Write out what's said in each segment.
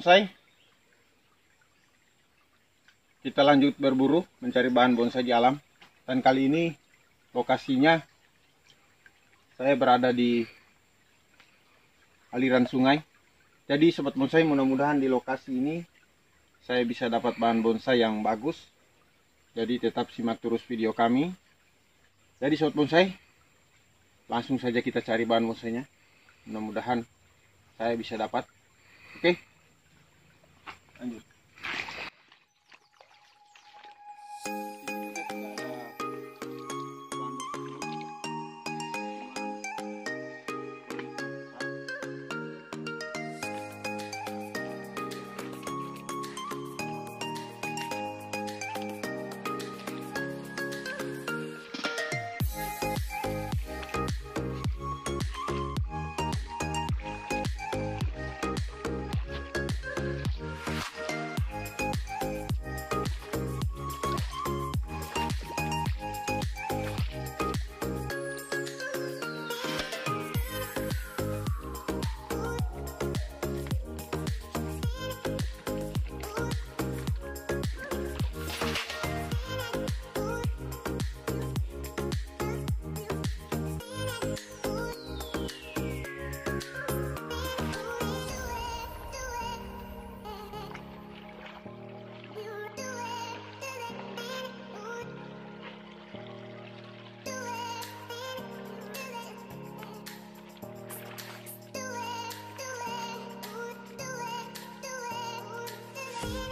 bonsai. Kita lanjut berburu mencari bahan bonsai di alam. Dan kali ini lokasinya saya berada di aliran sungai. Jadi sobat bonsai mudah-mudahan di lokasi ini saya bisa dapat bahan bonsai yang bagus. Jadi tetap simak terus video kami. Jadi sobat bonsai langsung saja kita cari bahan bonsainya. Mudah-mudahan saya bisa dapat. Oke Thank you. Lanjut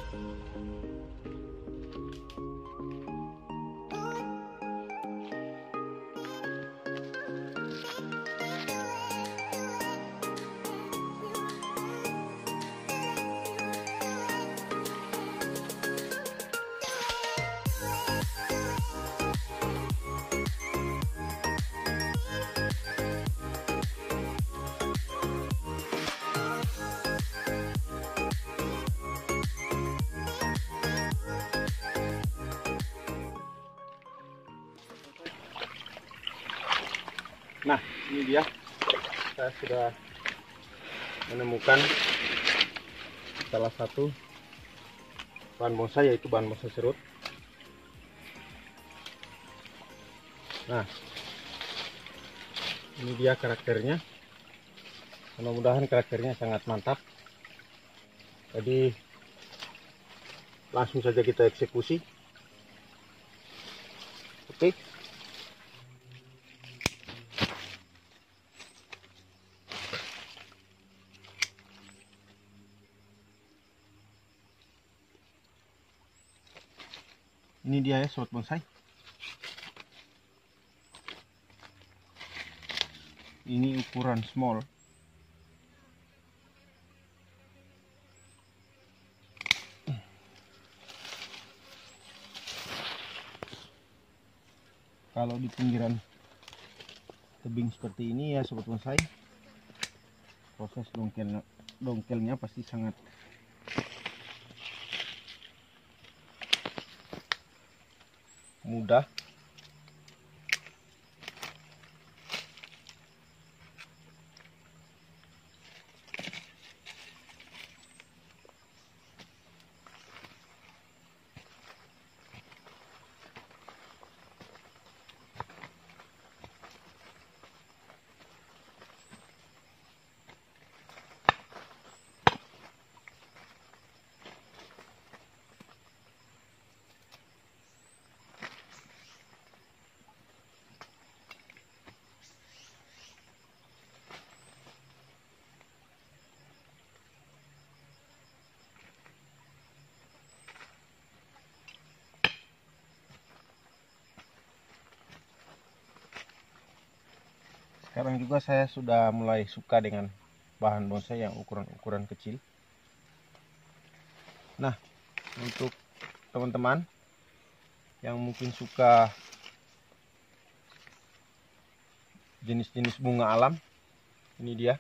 Nah, ini dia. Saya sudah menemukan salah satu bahan bonsai yaitu bahan bonsai serut. Nah, ini dia karakternya. Mudah-mudahan karakternya sangat mantap. Jadi langsung saja kita eksekusi. Oke. Ini dia ya sobat bonsai. Ini ukuran small. Kalau di pinggiran tebing seperti ini ya sobat bonsai, proses dongkel dongkelnya pasti sangat mudah sekarang juga saya sudah mulai suka dengan bahan bonsai yang ukuran-ukuran kecil. Nah untuk teman-teman yang mungkin suka jenis-jenis bunga alam ini dia.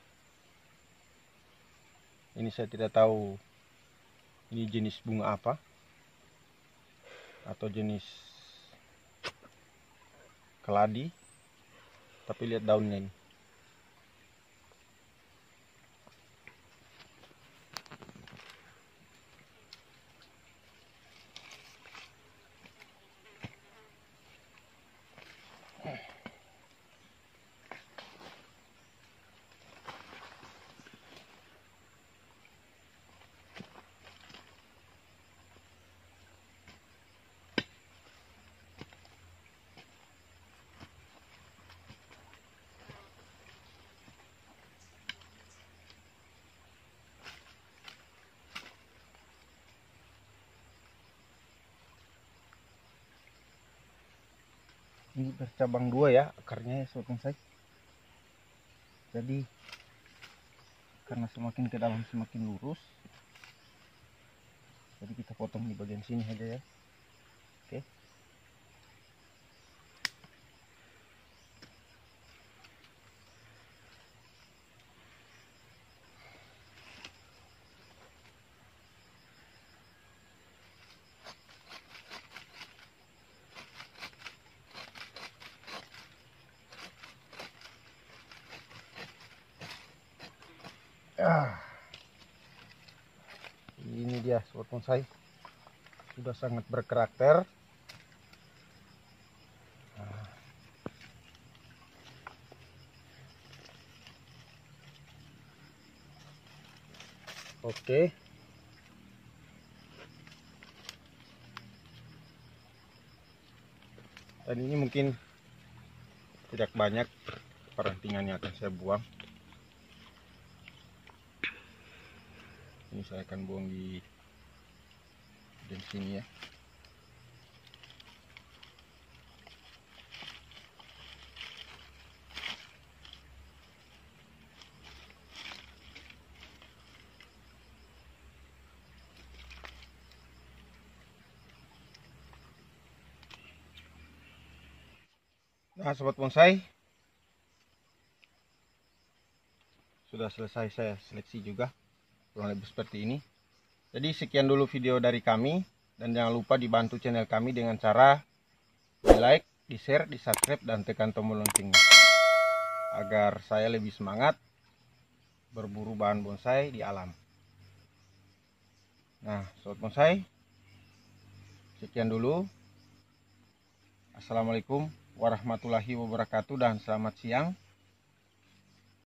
Ini saya tidak tahu ini jenis bunga apa atau jenis keladi tapilya down lane ini bercabang dua ya akarnya ya sobat bonsai jadi karena semakin ke dalam semakin lurus jadi kita potong di bagian sini aja ya oke Ah. Ini dia sobat bonsai. Sudah sangat berkarakter. Ah. Oke. Dan ini mungkin tidak banyak perantingannya akan saya buang. Ini saya akan buang di di sini ya. Nah, sobat bonsai, sudah selesai saya seleksi juga kurang lebih seperti ini. Jadi sekian dulu video dari kami. Dan jangan lupa dibantu channel kami dengan cara di like, di share, di subscribe dan tekan tombol loncengnya. Agar saya lebih semangat berburu bahan bonsai di alam. Nah sobat bonsai sekian dulu. Assalamualaikum warahmatullahi wabarakatuh dan selamat siang